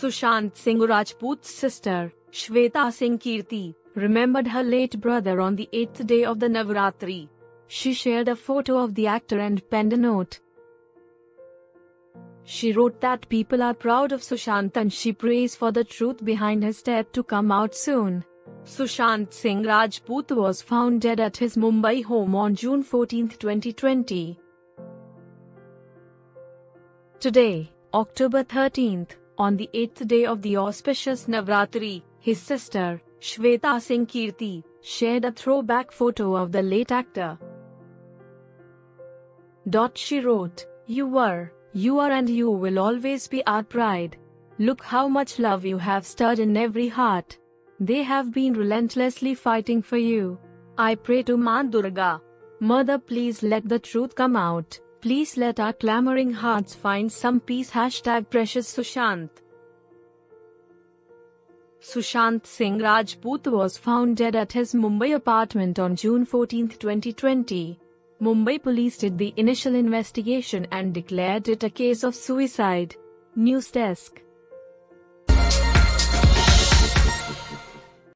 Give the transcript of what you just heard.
Sushant Singh Rajput's sister, Shweta Singh Kirti, remembered her late brother on the eighth day of the Navaratri. She shared a photo of the actor and penned a note. She wrote that people are proud of Sushant and she prays for the truth behind his death to come out soon. Sushant Singh Rajput was found dead at his Mumbai home on June 14, 2020. Today, October 13th, on the eighth day of the auspicious Navratri, his sister, Shweta Singh Kirti, shared a throwback photo of the late actor. Dot she wrote, You were, you are and you will always be our pride. Look how much love you have stirred in every heart. They have been relentlessly fighting for you. I pray to Ma Durga. Mother please let the truth come out. Please let our clamoring hearts find some peace. Hashtag Precious Sushant. Sushant Singh Rajput was found dead at his Mumbai apartment on June 14, 2020. Mumbai police did the initial investigation and declared it a case of suicide. News Desk